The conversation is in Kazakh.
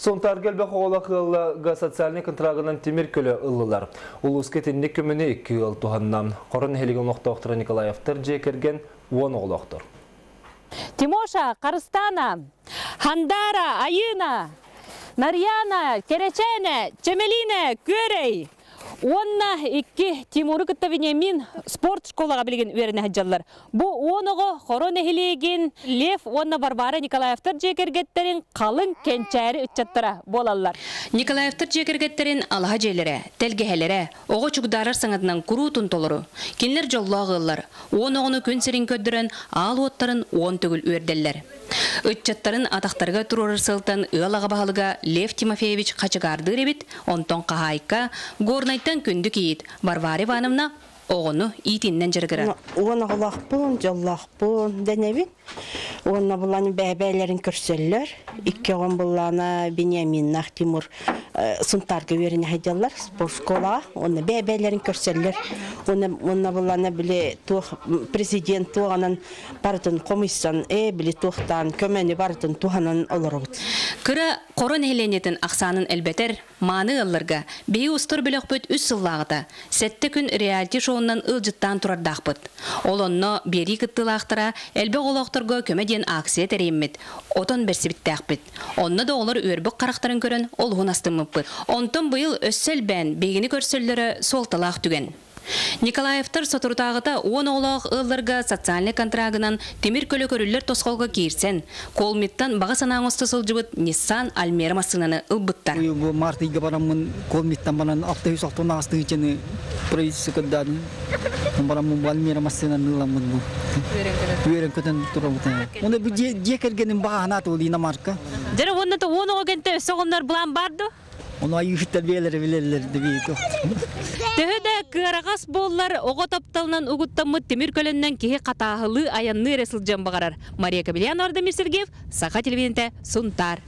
Сонтар келбе хоғала қылға социальный контрагынан темір көлі ылылар. Улуска тенне көміне 2 ыл туғаннан. Қорын хелеген оқтоқтыры Николаевтар жекерген 10 оғылықтыр. Тимоша, Карстана, Хандара, Айына, Нарьяна, Керечене, Чемелине, Көрей. Онна икки Тимуры кытта Вениамин спорт школаға білген өріне хаджалар. Бу оныға хорон эхилеген Лев онна Барбара Николаевтар жекергеттерин қалың кенчәрі үтчаттыра болалар. Николаевтар жекергеттерин алға жейлері, тәлгехелері, оғы чугдарар саңадынан күру тұнтолыру. Кенлер жоллағылар, он оғыны күн серин көддірін, ал оттарын он түгіл өрделлер. Үтчаттарын атақтарға тұрурыр сылтан ылаға бағалыға Лев Тимофеевич қачығарды ребит, онтон қағайқа, горнайттан күнді кейт, Барвар Ивановна оғыны итиннен жыргыра. Оны ғылақпын, жоллақпын, дәнебін. Оны бұланы бәбәлерін көрселер. Икі оғын бұланы Бенямин Нахтимур сынтарға веріне хайдалар, спорт школа. Оны бәбәлерін көрселер. Оны оны бұланы біле тух президент туғанын бардың комиссиян, э біле тухтан көмәні бардың туғанын олар бұд. Кыра корон эленетин аксанын элбетер маны ылларга бей устур билек бүт үс сыллагыта. Сетте күн реалити шоунан ылжыттан турардахпыт. Олонно бери кыттылактыра элбе голокторго көмеден акция тереммит. Отон берсибиттәхпит. Онно да олар өрбүк карактарын көрөн олгун астымыппыт. Онтон быйыл өссел бән бегини көрсөллөрө солталак түген. Николаевтар сотуртағыта он олақ ылларга социальный контрагынан темир көлі көрілер тосқолға кейірсен. Колмиттан баға санаң осты сылжыбыт Nissan Almera масынаны nastı için proyesi kadar. Baramın Almera masına nılamın bu. Üyeren köten turabıtın. Onu bir cekergenin bahana toli marka. Жері онны да оны бұлан барды. Ayı terbiyeleri bilirler de bir Төһөдө кырагас боллар ого тапталынан угуттаммыт темир көлөннөн кихи катаахылы аянны ресылжан багарар. Мария Кабельян Ордемир Сергеев, Саха телевидениете Сунтар.